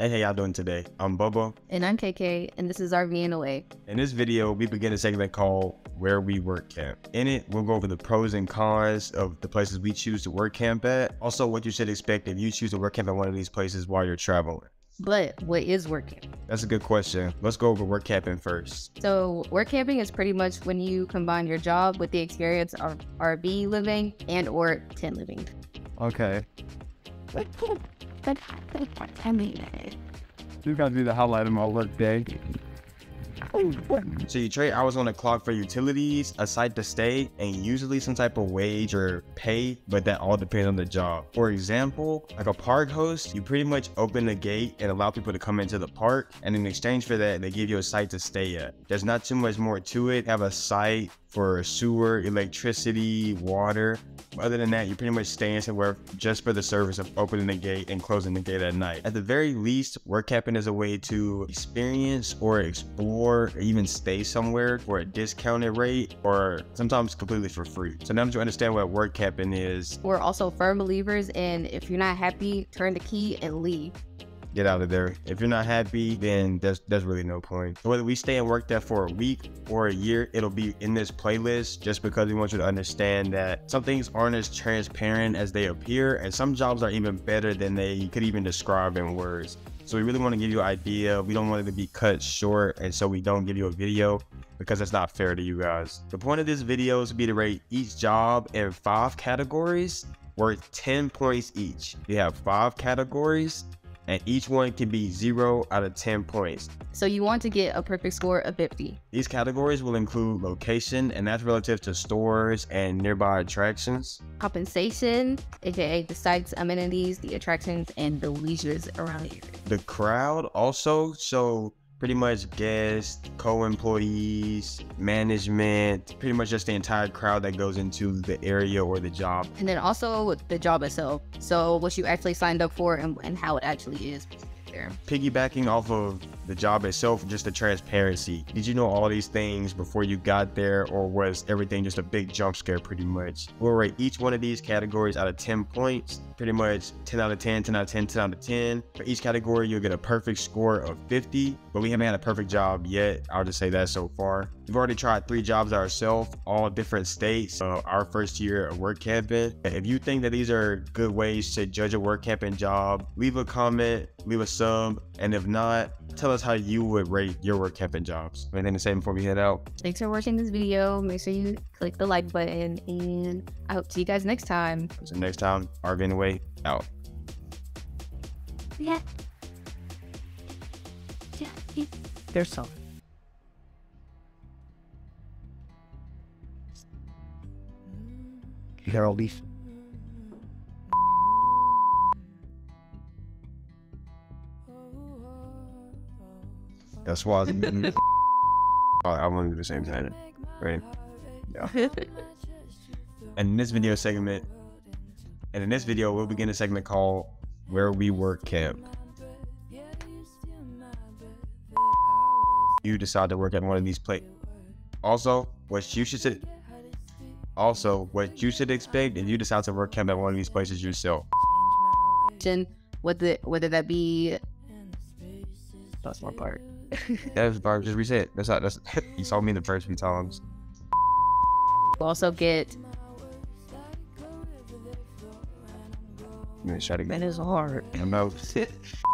Hey, how y'all doing today? I'm Bubba. And I'm KK, and this is RV Away. In this video, we begin a segment called Where We Work Camp. In it, we'll go over the pros and cons of the places we choose to work camp at. Also, what you should expect if you choose to work camp at one of these places while you're traveling. But what is work camping? That's a good question. Let's go over work camping first. So, work camping is pretty much when you combine your job with the experience of RV living and or tent living. Okay. You gotta be the highlight of my work day. So you trade hours on the clock for utilities, a site to stay, and usually some type of wage or pay, but that all depends on the job. For example, like a park host, you pretty much open the gate and allow people to come into the park, and in exchange for that, they give you a site to stay at. There's not too much more to it. Have a site for sewer, electricity, water. Other than that, you're pretty much staying somewhere just for the service of opening the gate and closing the gate at night. At the very least, work camping is a way to experience or explore or even stay somewhere for a discounted rate or sometimes completely for free. So now that you understand what work camping is, We're also firm believers in if you're not happy, turn the key and leave. Get out of there. If you're not happy, then there's there's really no point. Whether we stay and work there for a week or a year, it'll be in this playlist just because we want you to understand that some things aren't as transparent as they appear, and some jobs are even better than they could even describe in words. So we really want to give you an idea. We don't want it to be cut short, and so we don't give you a video because that's not fair to you guys. The point of this video is to be to rate each job in five categories worth 10 points each. You have five categories and each one can be 0 out of 10 points. So, you want to get a perfect score of 50. These categories will include location, and that's relative to stores and nearby attractions. Compensation, aka the sites, amenities, the attractions, and the leisures around the area. The crowd also, so pretty much guests, co-employees, management, pretty much just the entire crowd that goes into the area or the job. And then also the job itself. So, what you actually signed up for and, and how it actually is. There. Piggybacking off of the job itself, just the transparency. Did you know all these things before you got there, or was everything just a big jump scare pretty much? We'll rate each one of these categories out of 10 points, pretty much 10 out of 10, 10 out of 10, 10 out of 10. For each category, you'll get a perfect score of 50, but we haven't had a perfect job yet. I'll just say that so far. We've already tried three jobs ourselves, all different states. Our first year of work camping. If you think that these are good ways to judge a work camping job, leave a comment, leave a sub, and if not, tell us how you would rate your work camping jobs. Anything to say before we head out? Thanks for watching this video. Make sure you click the like button, and I hope to see you guys next time. So next time, RV in the way, out. Yeah. Yeah. There's some. You hear That's why I was I want to do the same thing. Right? Yeah. and in this video segment, and in this video, we'll begin a segment called Where We Work Camp. You decide to work at one of these places. Also, what you should also what you should expect if you decide to work camp at one of these places yourself. Whether whether that be that's my part. That's Barb. Just reset. That's how. That's you saw me the first few times. We'll also get. Let me try to get. That is hard. I know.